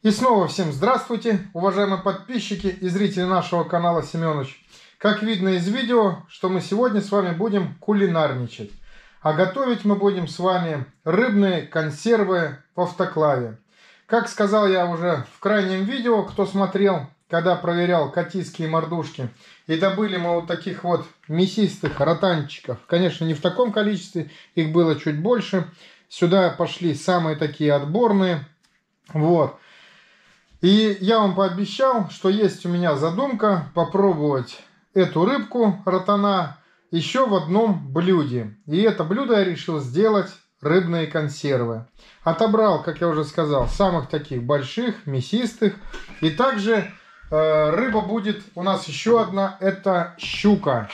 И снова всем здравствуйте, уважаемые подписчики и зрители нашего канала Семенович. Как видно из видео, что мы сегодня с вами будем кулинарничать. А готовить мы будем с вами рыбные консервы в автоклаве. Как сказал я уже в крайнем видео, кто смотрел, когда проверял катийские мордушки. И добыли мы вот таких вот мясистых ротанчиков. Конечно, не в таком количестве, их было чуть больше. Сюда пошли самые такие отборные. Вот. И я вам пообещал, что есть у меня задумка попробовать эту рыбку ротана еще в одном блюде. И это блюдо я решил сделать рыбные консервы. Отобрал, как я уже сказал, самых таких больших, мясистых. И также э, рыба будет у нас еще одна, это щука.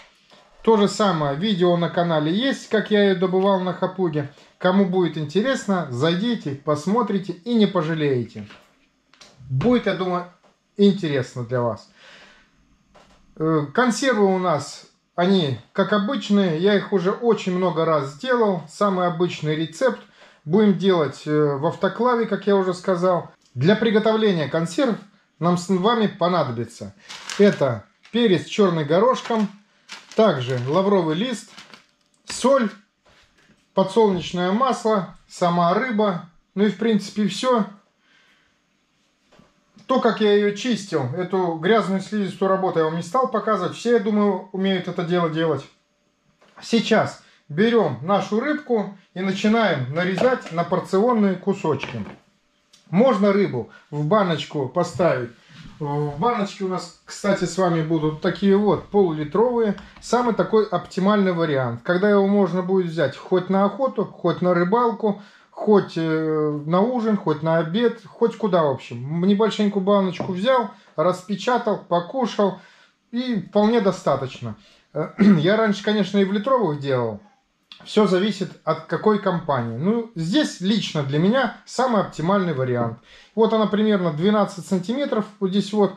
То же самое, видео на канале есть, как я ее добывал на хапуге. Кому будет интересно, зайдите, посмотрите и не пожалеете. Будет, я думаю, интересно для вас. Э, консервы у нас, они как обычные. Я их уже очень много раз сделал. Самый обычный рецепт. Будем делать э, в автоклаве, как я уже сказал. Для приготовления консерв нам с вами понадобится. Это перец черный горошком. Также лавровый лист, соль, подсолнечное масло, сама рыба. Ну и в принципе все то, как я ее чистил, эту грязную слизистую работу я вам не стал показывать. Все, я думаю, умеют это дело делать. Сейчас берем нашу рыбку и начинаем нарезать на порционные кусочки. Можно рыбу в баночку поставить. В баночке у нас, кстати, с вами будут такие вот полулитровые. Самый такой оптимальный вариант. Когда его можно будет взять хоть на охоту, хоть на рыбалку, хоть э, на ужин, хоть на обед, хоть куда, в общем. Небольшенькую баночку взял, распечатал, покушал, и вполне достаточно. Я раньше, конечно, и в литровых делал. Все зависит от какой компании. Ну, здесь лично для меня самый оптимальный вариант. Вот она примерно 12 сантиметров, вот здесь вот.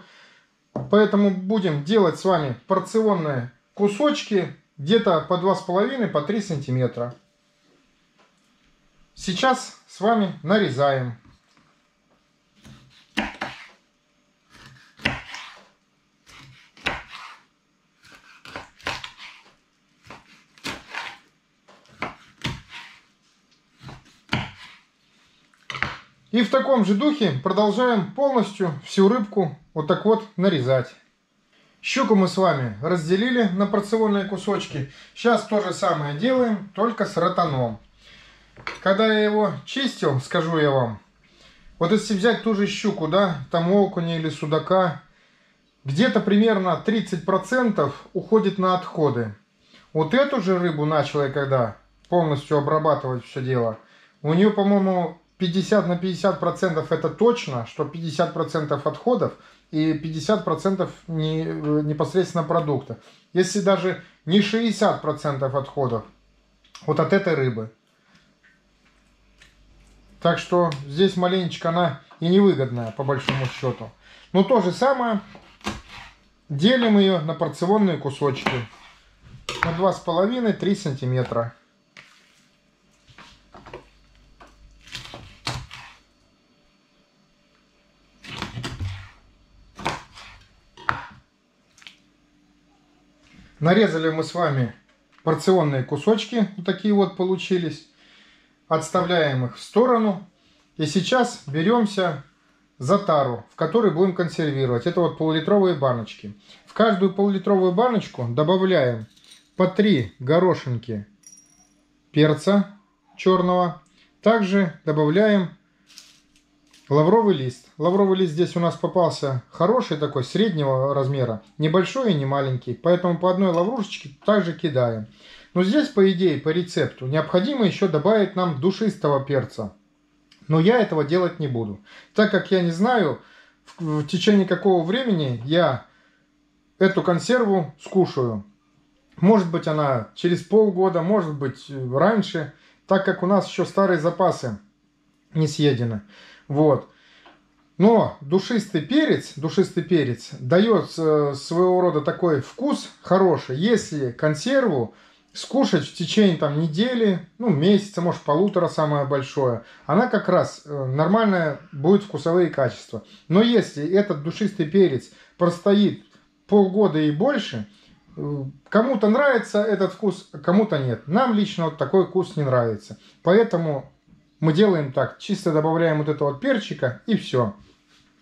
Поэтому будем делать с вами порционные кусочки где-то по 2,5-3 по 3 сантиметра. Сейчас с вами нарезаем. И в таком же духе продолжаем полностью всю рыбку вот так вот нарезать. Щуку мы с вами разделили на порционные кусочки. Сейчас то же самое делаем, только с ротаном. Когда я его чистил, скажу я вам, вот если взять ту же щуку, да, там окуня или судака, где-то примерно 30% уходит на отходы. Вот эту же рыбу начал я когда полностью обрабатывать все дело. У нее, по-моему, 50 на 50 процентов это точно, что 50 процентов отходов и 50 процентов не, непосредственно продукта. Если даже не 60 процентов отходов вот от этой рыбы. Так что здесь маленечко она и невыгодная, по большому счету. Но то же самое. Делим ее на порционные кусочки. На 2,5-3 сантиметра. Нарезали мы с вами порционные кусочки. Вот такие вот получились отставляем их в сторону. И сейчас беремся за тару, в которой будем консервировать. Это вот полулитровые баночки. В каждую полулитровую баночку добавляем по 3 горошинки перца черного. Также добавляем лавровый лист. Лавровый лист здесь у нас попался хороший такой, среднего размера. Небольшой и не маленький. Поэтому по одной лаврушечке также кидаем. Но здесь, по идее, по рецепту, необходимо еще добавить нам душистого перца. Но я этого делать не буду. Так как я не знаю, в, в течение какого времени я эту консерву скушаю. Может быть она через полгода, может быть раньше, так как у нас еще старые запасы не съедены. Вот. Но душистый перец, душистый перец дает э, своего рода такой вкус хороший, если консерву скушать в течение там недели, ну месяца, может полутора самое большое, она как раз э, нормальная будет вкусовые качества. Но если этот душистый перец простоит полгода и больше, э, кому-то нравится этот вкус, кому-то нет. Нам лично вот такой вкус не нравится. Поэтому мы делаем так, чисто добавляем вот этого перчика и все.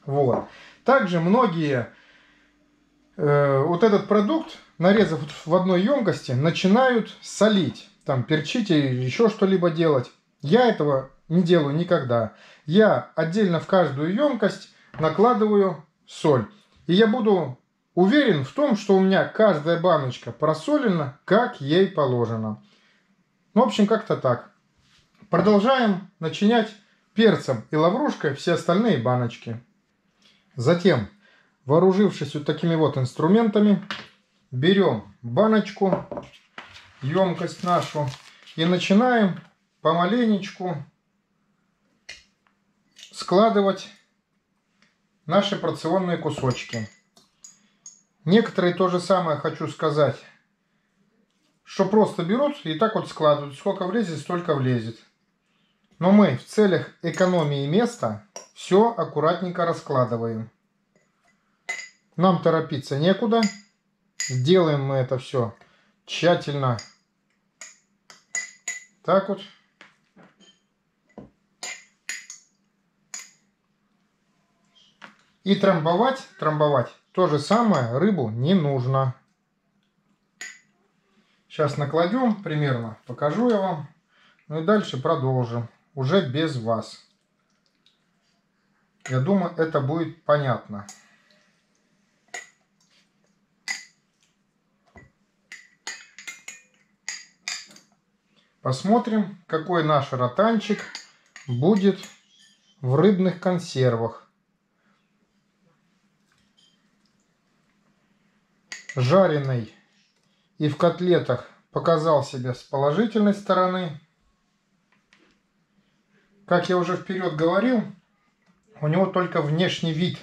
Вот. Также многие э, вот этот продукт нарезав в одной емкости, начинают солить, там перчить или еще что-либо делать. Я этого не делаю никогда. Я отдельно в каждую емкость накладываю соль. И я буду уверен в том, что у меня каждая баночка просолена, как ей положено. Ну, в общем, как-то так. Продолжаем начинять перцем и лаврушкой все остальные баночки. Затем, вооружившись вот такими вот инструментами, берем баночку, емкость нашу и начинаем помаленечку складывать наши порционные кусочки. Некоторые то же самое хочу сказать, что просто берут и так вот складывают. Сколько влезет, столько влезет. Но мы в целях экономии места все аккуратненько раскладываем. Нам торопиться некуда. Сделаем мы это все тщательно. Так вот. И трамбовать, трамбовать то же самое рыбу не нужно. Сейчас накладем примерно, покажу я вам. Ну и дальше продолжим, уже без вас. Я думаю, это будет понятно. Посмотрим, какой наш ротанчик будет в рыбных консервах. Жареный и в котлетах показал себя с положительной стороны. Как я уже вперед говорил, у него только внешний вид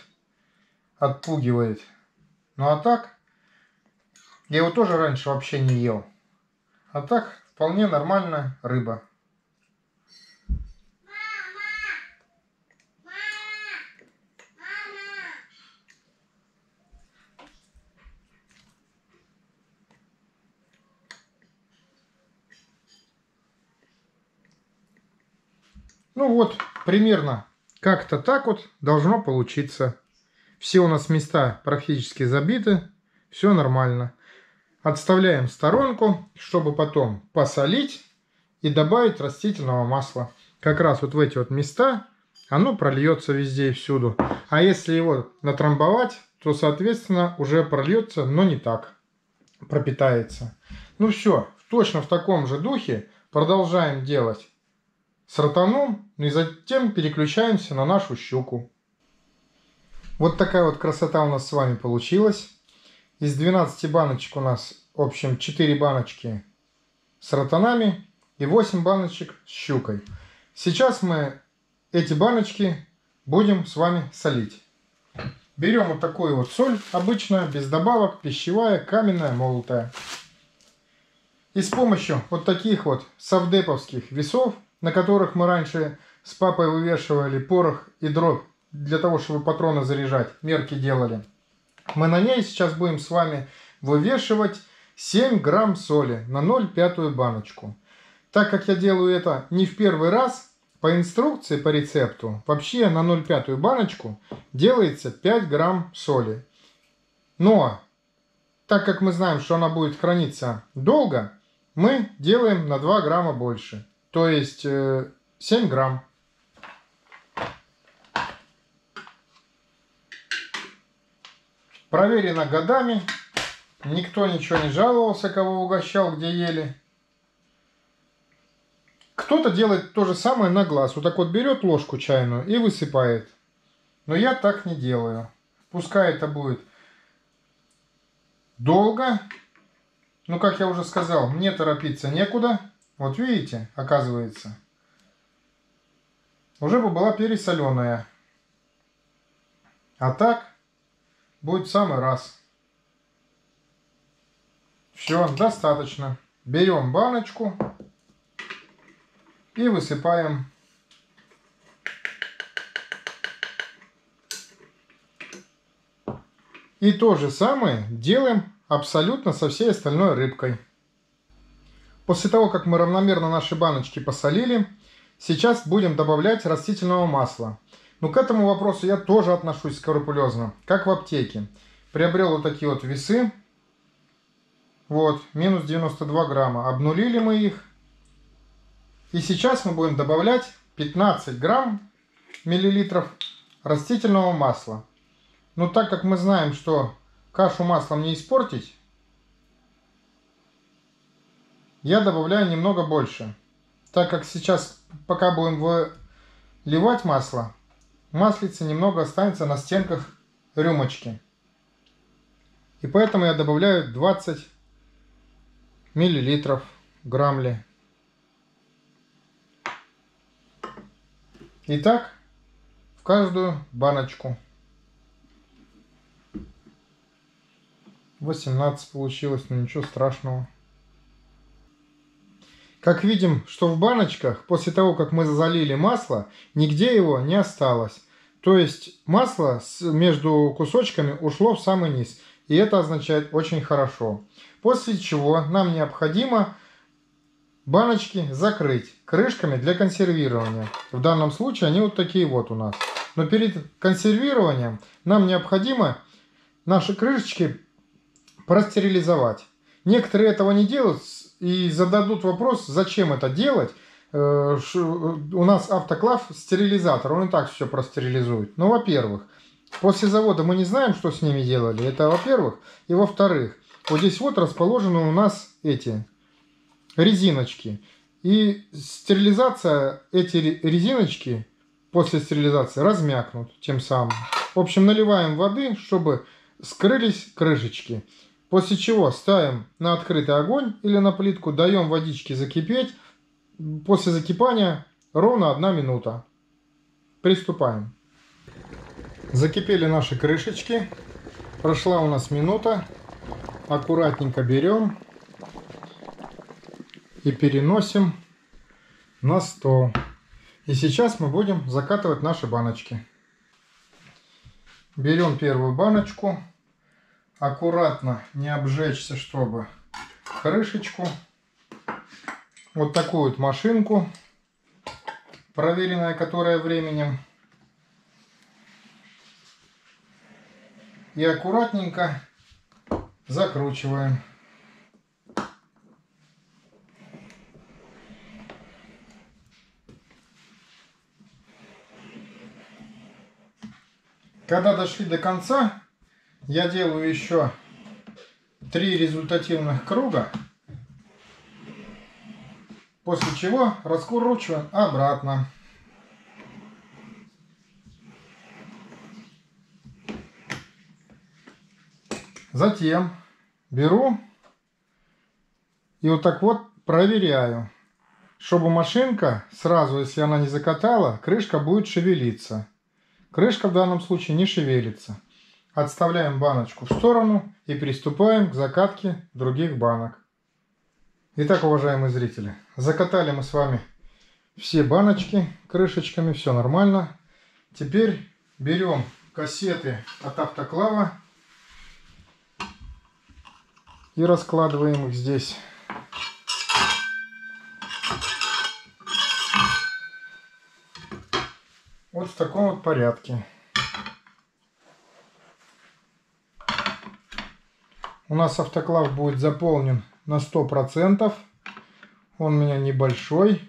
отпугивает. Ну а так, я его тоже раньше вообще не ел. А так Вполне нормальная рыба. Ну вот, примерно как-то так вот должно получиться. Все у нас места практически забиты, все нормально. Отставляем в сторонку, чтобы потом посолить и добавить растительного масла. Как раз вот в эти вот места оно прольется везде и всюду. А если его натрамбовать, то, соответственно, уже прольется, но не так. Пропитается. Ну все, точно в таком же духе продолжаем делать с ротаном, ну и затем переключаемся на нашу щуку. Вот такая вот красота у нас с вами получилась. Из 12 баночек у нас, в общем, 4 баночки с ротанами и 8 баночек с щукой. Сейчас мы эти баночки будем с вами солить. Берем вот такую вот соль, обычная, без добавок, пищевая, каменная, молотая. И с помощью вот таких вот совдеповских весов, на которых мы раньше с папой вывешивали порох и дробь для того, чтобы патроны заряжать, мерки делали – мы на ней сейчас будем с вами вывешивать 7 грамм соли на 0,5 баночку. Так как я делаю это не в первый раз, по инструкции, по рецепту, вообще на 0,5 баночку делается 5 грамм соли. Но, так как мы знаем, что она будет храниться долго, мы делаем на 2 грамма больше. То есть 7 э, грамм. Проверено годами. Никто ничего не жаловался, кого угощал, где ели. Кто-то делает то же самое на глаз. Вот так вот берет ложку чайную и высыпает. Но я так не делаю. Пускай это будет долго. Но, как я уже сказал, мне торопиться некуда. Вот видите, оказывается. Уже бы была пересоленая. А так Будет в самый раз. Все, достаточно. берем баночку и высыпаем И то же самое делаем абсолютно со всей остальной рыбкой. После того, как мы равномерно наши баночки посолили, сейчас будем добавлять растительного масла. Но к этому вопросу я тоже отношусь скрупулезно, как в аптеке. Приобрел вот такие вот весы. Вот, минус 92 грамма. Обнулили мы их. И сейчас мы будем добавлять 15 грамм миллилитров растительного масла. Но так как мы знаем, что кашу маслом не испортить, я добавляю немного больше. Так как сейчас, пока будем выливать масло, маслица немного останется на стенках рюмочки. И поэтому я добавляю 20 миллилитров грамли. Итак, в каждую баночку. 18 получилось, но ничего страшного. Как видим, что в баночках, после того, как мы залили масло, нигде его не осталось. То есть масло между кусочками ушло в самый низ. И это означает очень хорошо. После чего нам необходимо баночки закрыть крышками для консервирования. В данном случае они вот такие вот у нас. Но перед консервированием нам необходимо наши крышечки простерилизовать. Некоторые этого не делают и зададут вопрос, зачем это делать. Э, у нас автоклав стерилизатор, он и так все простерилизует. Ну, во-первых, после завода мы не знаем, что с ними делали. Это во-первых. И во-вторых, вот здесь вот расположены у нас эти резиночки. И стерилизация, эти резиночки после стерилизации размякнут тем самым. В общем, наливаем воды, чтобы скрылись крышечки. После чего ставим на открытый огонь или на плитку, даем водичке закипеть. После закипания ровно одна минута. Приступаем. Закипели наши крышечки. Прошла у нас минута. Аккуратненько берем и переносим на стол. И сейчас мы будем закатывать наши баночки. Берем первую баночку аккуратно не обжечься, чтобы крышечку. Вот такую вот машинку, проверенная которая временем. И аккуратненько закручиваем. Когда дошли до конца, я делаю еще три результативных круга, после чего раскручиваем обратно. Затем беру и вот так вот проверяю, чтобы машинка сразу, если она не закатала, крышка будет шевелиться. Крышка в данном случае не шевелится. Отставляем баночку в сторону и приступаем к закатке других банок. Итак, уважаемые зрители, закатали мы с вами все баночки крышечками, все нормально. Теперь берем кассеты от автоклава и раскладываем их здесь. Вот в таком вот порядке. У нас автоклав будет заполнен на 100%. Он у меня небольшой.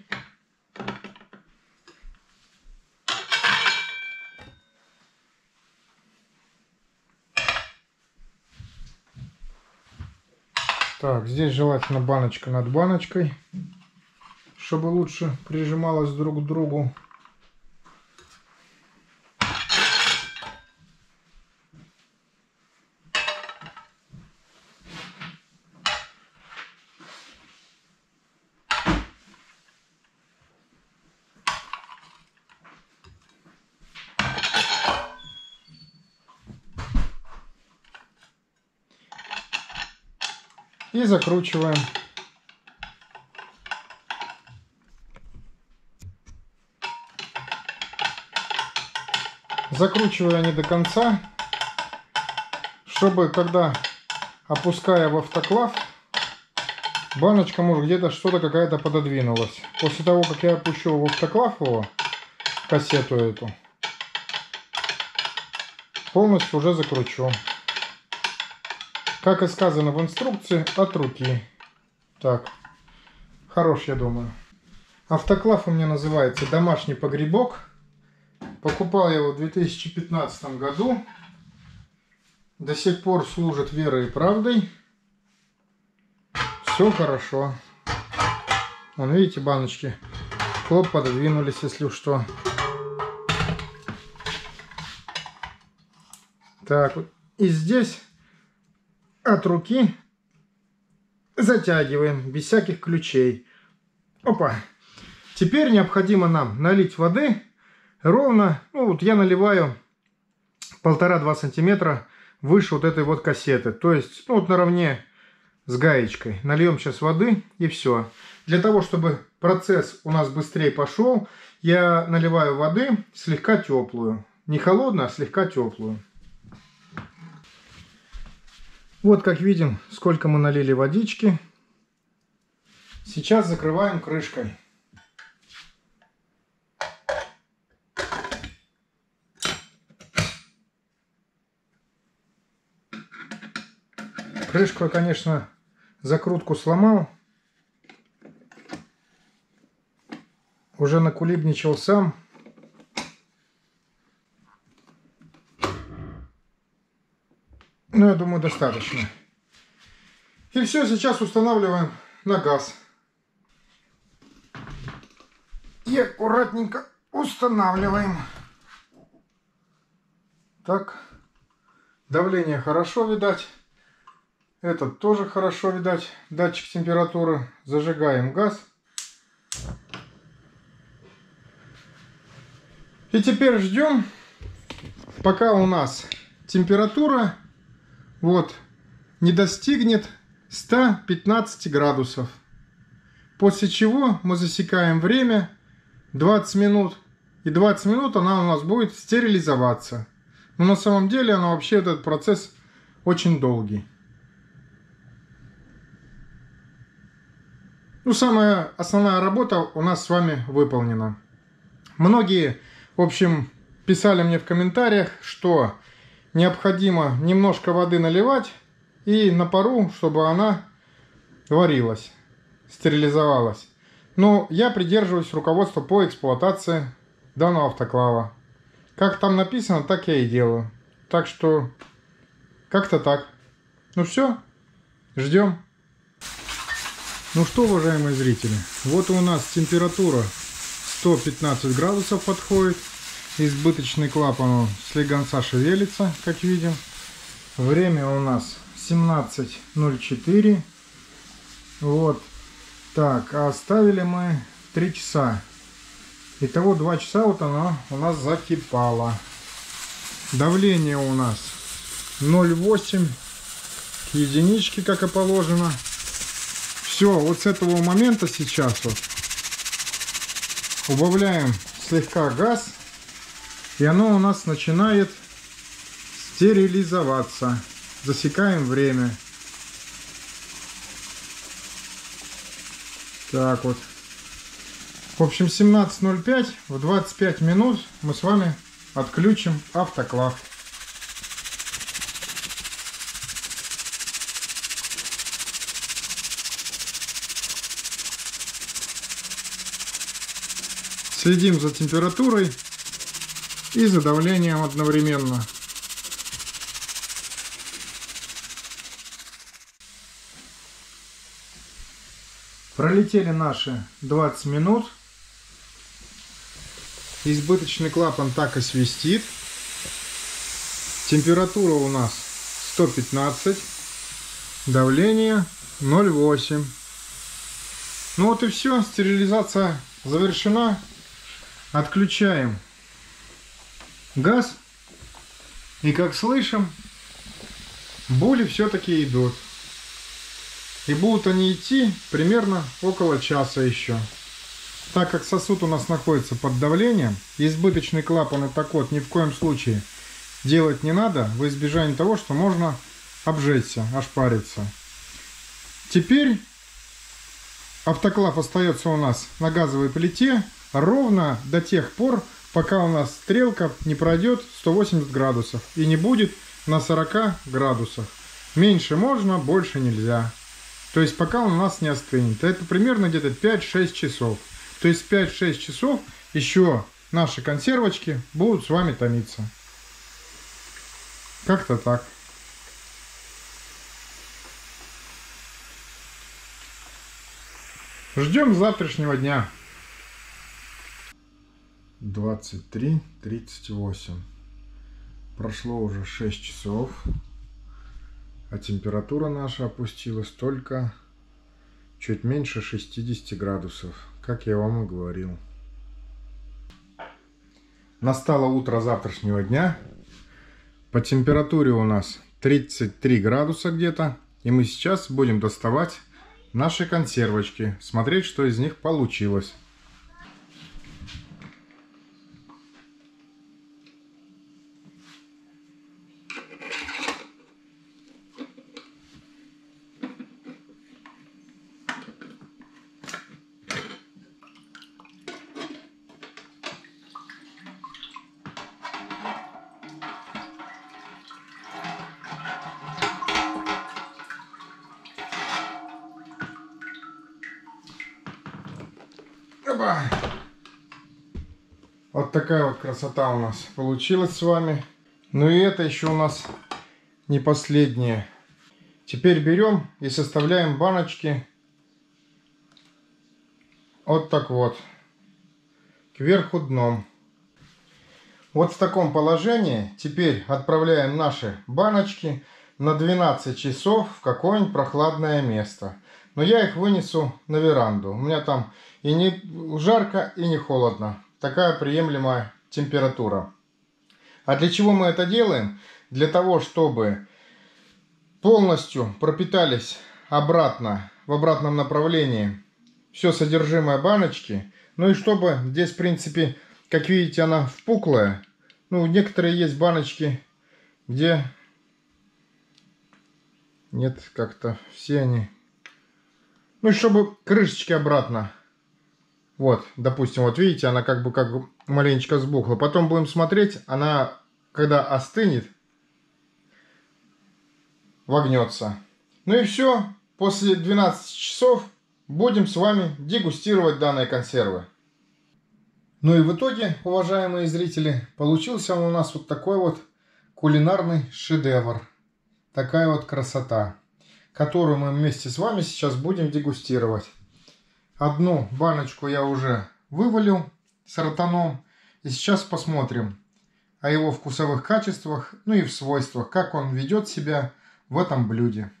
Так, здесь желательно баночка над баночкой, чтобы лучше прижималось друг к другу. и закручиваем. Закручиваю не до конца, чтобы когда опуская в автоклав, баночка может где-то что-то какая-то пододвинулась. После того, как я опущу в автоклав его, кассету эту, полностью уже закручу. Как и сказано в инструкции, от руки. Так, хорош, я думаю. Автоклав у меня называется «Домашний погребок». Покупал я его в 2015 году. До сих пор служит верой и правдой. Все хорошо. Вон, видите, баночки. Хлоп пододвинулись, если что. Так, и здесь от руки затягиваем, без всяких ключей. Опа. Теперь необходимо нам налить воды ровно, ну вот я наливаю полтора-два сантиметра выше вот этой вот кассеты. То есть, ну вот наравне с гаечкой. Нальем сейчас воды и все. Для того, чтобы процесс у нас быстрее пошел, я наливаю воды слегка теплую. Не холодную, а слегка теплую. Вот как видим, сколько мы налили водички. Сейчас закрываем крышкой. Крышку я, конечно, закрутку сломал. Уже накулибничал сам. Ну, я думаю, достаточно. И все, сейчас устанавливаем на газ. И аккуратненько устанавливаем. Так, давление хорошо видать. Этот тоже хорошо видать. Датчик температуры. Зажигаем газ. И теперь ждем, пока у нас температура вот не достигнет 115 градусов. После чего мы засекаем время 20 минут. И 20 минут она у нас будет стерилизоваться. Но на самом деле она вообще этот процесс очень долгий. Ну, самая основная работа у нас с вами выполнена. Многие, в общем, писали мне в комментариях, что необходимо немножко воды наливать и на пару, чтобы она варилась, стерилизовалась. Но я придерживаюсь руководства по эксплуатации данного автоклава. Как там написано, так я и делаю. Так что как-то так. Ну все, ждем. Ну что, уважаемые зрители, вот у нас температура 115 градусов подходит. Избыточный клапан слегонца шевелится, как видим. Время у нас 17.04. Вот. Так, а оставили мы 3 часа. Итого 2 часа вот оно у нас закипало. Давление у нас 0,8 единички, как и положено. Все, вот с этого момента сейчас вот убавляем слегка газ. И оно у нас начинает стерилизоваться. Засекаем время. Так вот. В общем, 17.05 в 25 минут мы с вами отключим автоклав. Следим за температурой и за давлением одновременно. Пролетели наши 20 минут. Избыточный клапан так и свистит. Температура у нас 115. Давление 0,8. Ну вот и все. Стерилизация завершена. Отключаем газ. И как слышим, боли все-таки идут. И будут они идти примерно около часа еще. Так как сосуд у нас находится под давлением, избыточный клапан и так вот ни в коем случае делать не надо, во избежание того, что можно обжечься, ошпариться. Теперь автоклав остается у нас на газовой плите ровно до тех пор, пока у нас стрелка не пройдет 180 градусов и не будет на 40 градусах. Меньше можно, больше нельзя. То есть пока у нас не остынет. Это примерно где-то 5-6 часов. То есть 5-6 часов еще наши консервочки будут с вами томиться. Как-то так. Ждем завтрашнего дня. 23.38. Прошло уже 6 часов. А температура наша опустилась только чуть меньше 60 градусов, как я вам и говорил. Настало утро завтрашнего дня. По температуре у нас 33 градуса где-то. И мы сейчас будем доставать наши консервочки, смотреть, что из них получилось. Оба. Вот такая вот красота у нас получилась с вами. Ну и это еще у нас не последнее. Теперь берем и составляем баночки вот так вот. Кверху дном. Вот в таком положении теперь отправляем наши баночки на 12 часов в какое-нибудь прохладное место. Но я их вынесу на веранду. У меня там и не жарко, и не холодно. Такая приемлемая температура. А для чего мы это делаем? Для того, чтобы полностью пропитались обратно, в обратном направлении все содержимое баночки. Ну и чтобы здесь, в принципе, как видите, она впуклая. Ну, некоторые есть баночки, где нет, как-то все они ну, чтобы крышечки обратно. Вот, допустим, вот видите, она как бы как маленечко сбухла. Потом будем смотреть, она, когда остынет, вогнется. Ну и все. После 12 часов будем с вами дегустировать данные консервы. Ну и в итоге, уважаемые зрители, получился у нас вот такой вот кулинарный шедевр. Такая вот красота которую мы вместе с вами сейчас будем дегустировать. Одну баночку я уже вывалил с ротаном. И сейчас посмотрим о его вкусовых качествах, ну и в свойствах, как он ведет себя в этом блюде.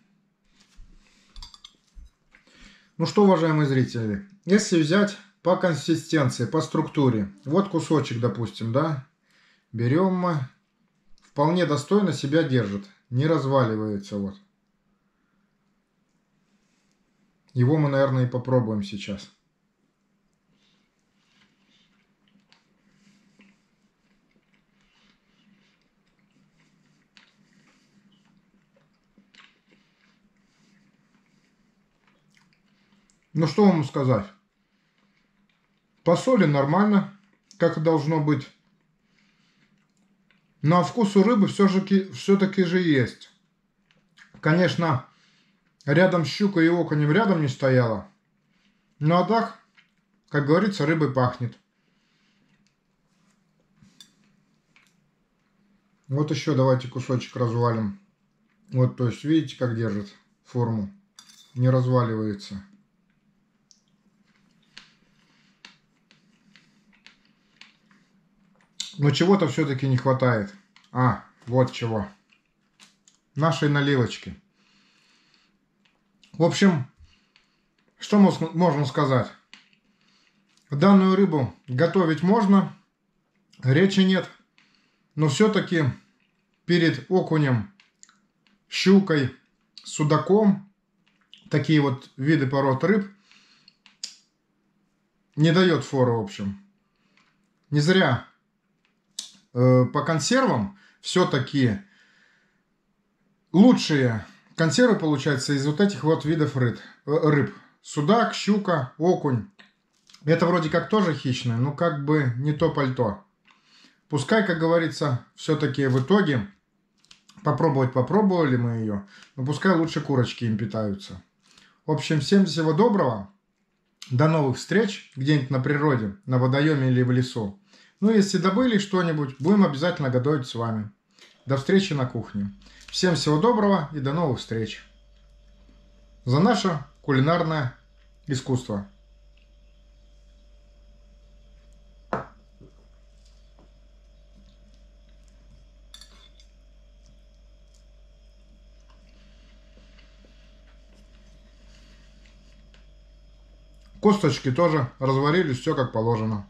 Ну что, уважаемые зрители, если взять по консистенции, по структуре, вот кусочек, допустим, да, берем мы, вполне достойно себя держит, не разваливается вот. Его мы, наверное, и попробуем сейчас. Ну что вам сказать? По соли нормально, как и должно быть. Но вкус у рыбы все-таки все, -таки, же есть. Конечно, Рядом щука и окунем рядом не стояла. Ну а так, как говорится, рыбой пахнет. Вот еще давайте кусочек развалим. Вот, то есть, видите, как держит форму. Не разваливается. Но чего-то все-таки не хватает. А, вот чего. Нашей наливочки. В общем, что можно сказать? Данную рыбу готовить можно, речи нет, но все-таки перед окунем, щукой, судаком, такие вот виды пород рыб, не дает фору, в общем. Не зря по консервам все-таки лучшие консервы получаются из вот этих вот видов рыб. рыб. Судак, щука, окунь. Это вроде как тоже хищное, но как бы не то пальто. Пускай, как говорится, все-таки в итоге попробовать попробовали мы ее, но пускай лучше курочки им питаются. В общем, всем всего доброго. До новых встреч где-нибудь на природе, на водоеме или в лесу. Ну, если добыли что-нибудь, будем обязательно готовить с вами. До встречи на кухне. Всем всего доброго и до новых встреч. За наше кулинарное искусство. Косточки тоже разварились, все как положено.